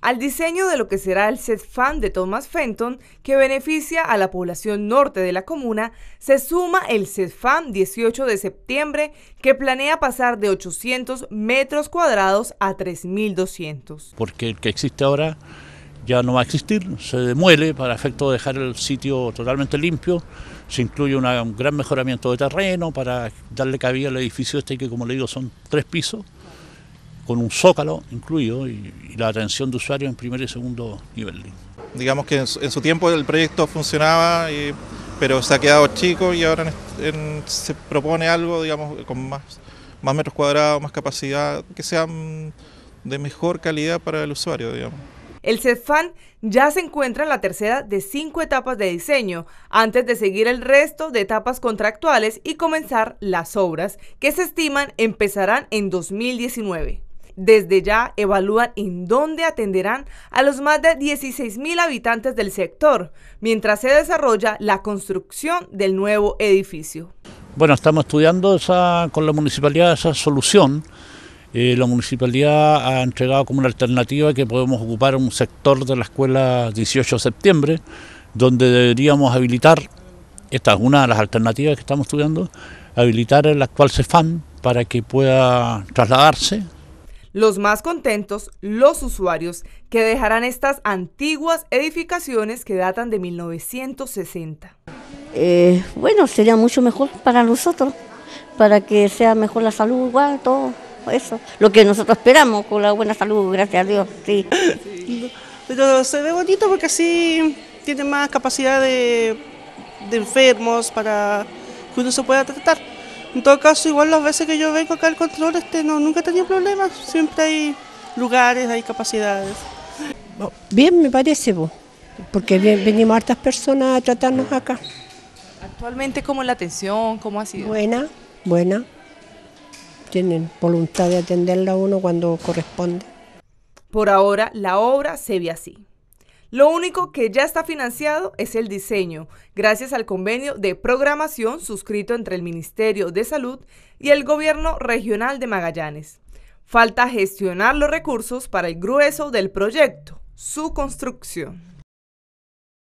Al diseño de lo que será el CESFAM de Thomas Fenton, que beneficia a la población norte de la comuna, se suma el CESFAM 18 de septiembre, que planea pasar de 800 metros cuadrados a 3.200. Porque el que existe ahora ya no va a existir, se demuele para efecto de dejar el sitio totalmente limpio, se incluye un gran mejoramiento de terreno para darle cabida al edificio este que como le digo son tres pisos con un zócalo incluido y, la atención de usuarios en primer y segundo nivel. Digamos que en su, tiempo el proyecto funcionaba, pero se ha quedado chico y ahora se propone algo digamos con más, más metros cuadrados, más capacidad, que sea de mejor calidad para el usuario. Digamos. El CEFAN ya se encuentra en la tercera de cinco etapas de diseño, antes de seguir el resto de etapas contractuales y comenzar las obras, que se estiman empezarán en 2019 desde ya evalúan en dónde atenderán a los más de 16 mil habitantes del sector, mientras se desarrolla la construcción del nuevo edificio. Bueno, estamos estudiando con la municipalidad esa solución. Eh, la municipalidad ha entregado como una alternativa que podemos ocupar un sector de la escuela 18 de septiembre, donde deberíamos habilitar, esta es una de las alternativas que estamos estudiando, habilitar el actual CEFAM para que pueda trasladarse los más contentos, los usuarios, que dejarán estas antiguas edificaciones que datan de 1960. Eh, bueno, sería mucho mejor para nosotros, para que sea mejor la salud, igual, todo eso. Lo que nosotros esperamos con la buena salud, gracias a Dios, sí. Pero se ve bonito porque así tiene más capacidad de, de enfermos para que uno se pueda tratar. En todo caso, igual las veces que yo vengo acá al control, este, no, nunca he tenido problemas. Siempre hay lugares, hay capacidades. Bien, me parece, porque venimos hartas personas a tratarnos acá. Actualmente, ¿cómo es la atención? ¿Cómo ha sido? Buena, buena. Tienen voluntad de atenderla a uno cuando corresponde. Por ahora, la obra se ve así. Lo único que ya está financiado es el diseño, gracias al convenio de programación suscrito entre el Ministerio de Salud y el Gobierno Regional de Magallanes. Falta gestionar los recursos para el grueso del proyecto, su construcción.